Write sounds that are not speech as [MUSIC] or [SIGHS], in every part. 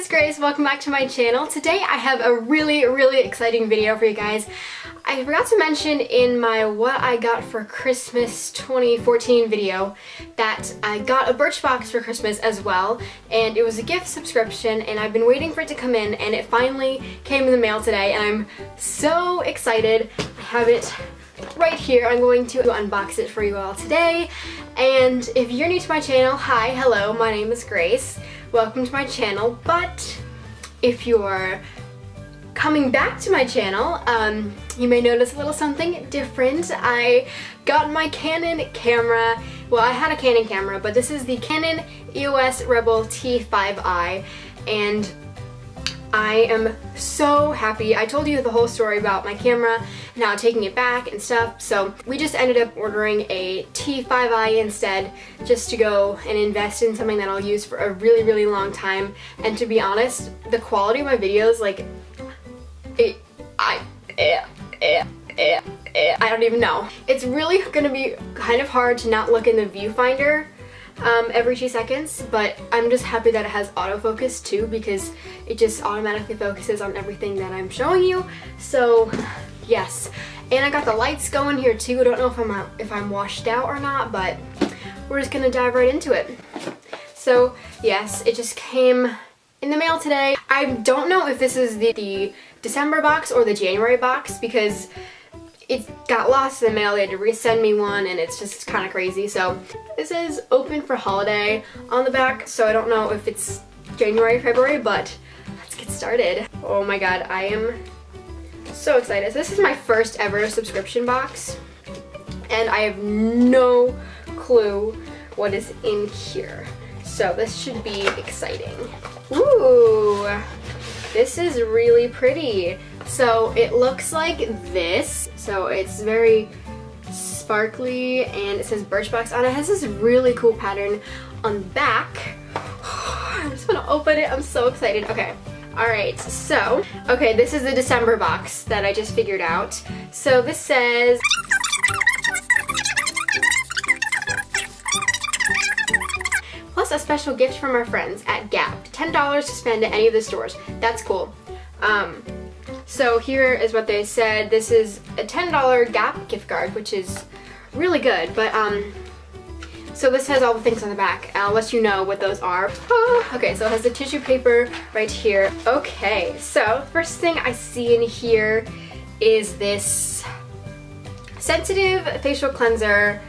it's Grace. Welcome back to my channel. Today I have a really, really exciting video for you guys. I forgot to mention in my what I got for Christmas 2014 video that I got a Birchbox for Christmas as well and it was a gift subscription and I've been waiting for it to come in and it finally came in the mail today and I'm so excited. I have it right here. I'm going to unbox it for you all today. And if you're new to my channel, hi, hello, my name is Grace. Welcome to my channel. But if you're coming back to my channel, um, you may notice a little something different. I got my Canon camera. Well, I had a Canon camera, but this is the Canon EOS Rebel T5i. And I am so happy. I told you the whole story about my camera, now taking it back and stuff, so we just ended up ordering a T5i instead just to go and invest in something that I'll use for a really, really long time. And to be honest, the quality of my videos, like, it, I, eh, eh, eh, eh, I don't even know. It's really gonna be kind of hard to not look in the viewfinder um, every two seconds, but I'm just happy that it has autofocus too because it just automatically focuses on everything that I'm showing you. So yes, and I got the lights going here too. I don't know if I'm uh, if I'm washed out or not, but we're just gonna dive right into it. So yes, it just came in the mail today. I don't know if this is the, the December box or the January box because it got lost in the mail. They had to resend me one and it's just kind of crazy. So this is open for holiday on the back. So I don't know if it's January, February, but let's get started. Oh my god, I am so excited. So this is my first ever subscription box and I have no clue what is in here. So this should be exciting. Ooh, this is really pretty. So it looks like this. So it's very sparkly and it says Birchbox on it. It has this really cool pattern on the back. [SIGHS] I'm just to open it. I'm so excited. Okay. Alright, so, okay, this is the December box that I just figured out. So this says... Plus a special gift from our friends at Gap. $10 to spend at any of the stores. That's cool. Um, so here is what they said. This is a $10 Gap gift card, which is really good. But um, so this has all the things on the back. I'll let you know what those are. [GASPS] okay, so it has the tissue paper right here. Okay, so first thing I see in here is this sensitive facial cleanser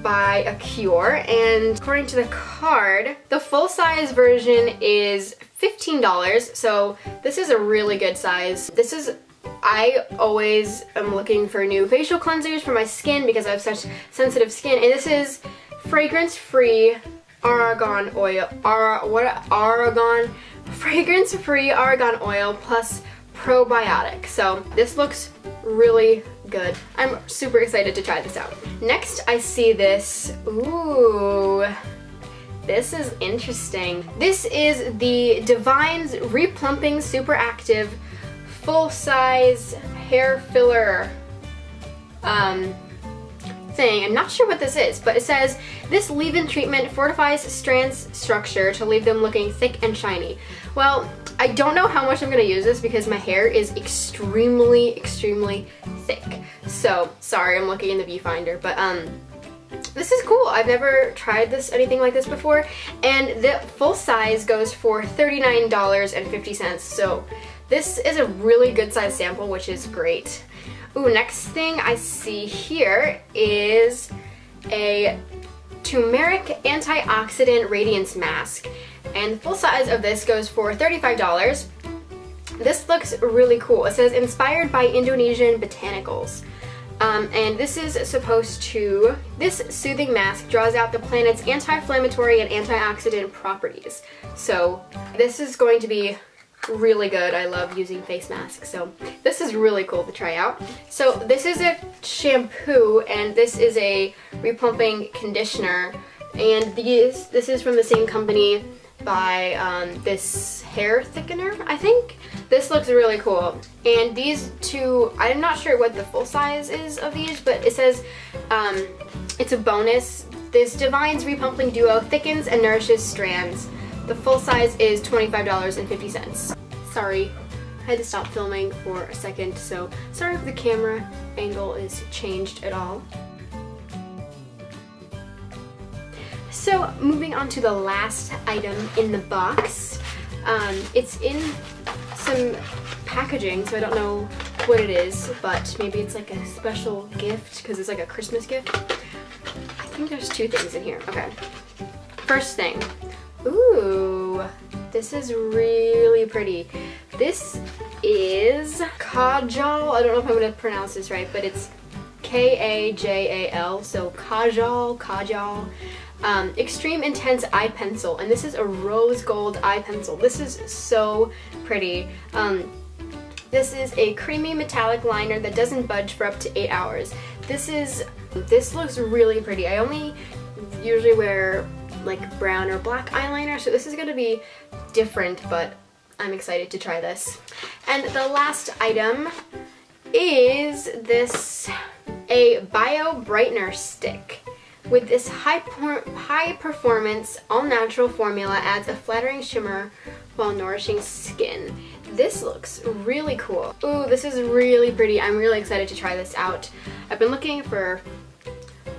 by Acure and according to the card the full size version is $15 so this is a really good size this is I always am looking for new facial cleansers for my skin because I have such sensitive skin and this is fragrance free argan oil Ar what argan fragrance free argan oil plus probiotic so this looks really good. I'm super excited to try this out. Next, I see this. Ooh. This is interesting. This is the Davines Replumping Super Active Full Size Hair Filler um, thing. I'm not sure what this is, but it says, this leave-in treatment fortifies strands structure to leave them looking thick and shiny. Well, I don't know how much I'm going to use this because my hair is extremely, extremely thick. So, sorry, I'm looking in the viewfinder, but um, this is cool. I've never tried this anything like this before, and the full size goes for $39.50, so this is a really good size sample, which is great. Ooh, next thing I see here is a turmeric antioxidant radiance mask. And the full size of this goes for $35. This looks really cool. It says inspired by Indonesian botanicals. Um, and this is supposed to, this soothing mask draws out the planet's anti-inflammatory and antioxidant properties. So this is going to be really good. I love using face masks, so this is really cool to try out. So this is a shampoo and this is a repumping conditioner and these this is from the same company by um, this hair thickener, I think. This looks really cool. And these two, I'm not sure what the full size is of these, but it says um, it's a bonus. This Davines Repumping Duo thickens and nourishes strands The full size is $25.50. Sorry, I had to stop filming for a second, so sorry if the camera angle is changed at all. So moving on to the last item in the box. Um, it's in some packaging, so I don't know what it is, but maybe it's like a special gift because it's like a Christmas gift. I think there's two things in here. Okay. First thing. Ooh, this is really pretty. This is Kajal. I don't know if I'm going to pronounce this right, but it's K-A-J-A-L, so Kajal, Kajal. Um, Extreme Intense Eye Pencil, and this is a rose gold eye pencil. This is so pretty. Um, this is a creamy metallic liner that doesn't budge for up to 8 hours. This is, this looks really pretty. I only usually wear like brown or black eyeliner, so this is going to be different, but I'm excited to try this. And the last item is this, a Bio Brightener Stick. With this high, high performance, all natural formula adds a flattering shimmer while nourishing skin. This looks really cool. Ooh, this is really pretty. I'm really excited to try this out. I've been looking for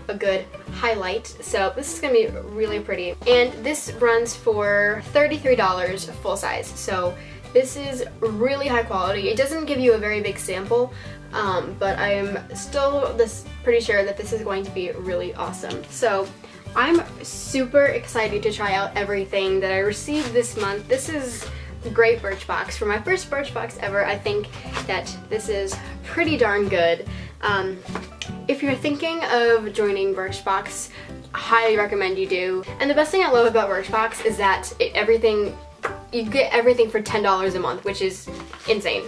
a good highlight, so this is gonna be really pretty. And this runs for $33 full size, so this is really high quality. It doesn't give you a very big sample, um, but I am still this pretty sure that this is going to be really awesome. So I'm super excited to try out everything that I received this month. This is great Birchbox. For my first Birchbox ever, I think that this is pretty darn good. Um, if you're thinking of joining Birchbox, highly recommend you do. And the best thing I love about Birchbox is that it, everything, you get everything for $10 a month, which is insane.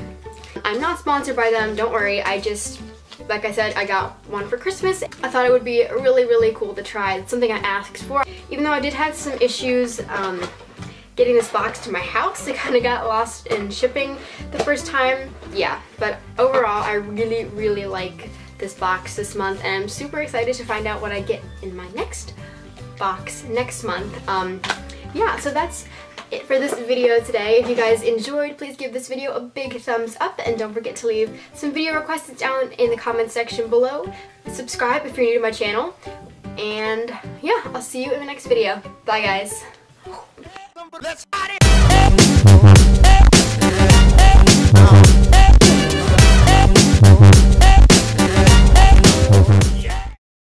I'm not sponsored by them, don't worry, I just like I said, I got one for Christmas. I thought it would be really, really cool to try. It's something I asked for. Even though I did have some issues um, getting this box to my house. [LAUGHS] It kind of got lost in shipping the first time. Yeah, but overall, I really, really like this box this month, and I'm super excited to find out what I get in my next box next month. Um, yeah, so that's it for this video today. If you guys enjoyed, please give this video a big thumbs up and don't forget to leave some video requests down in the comment section below. Subscribe if you're new to my channel. And yeah, I'll see you in the next video. Bye guys. Let's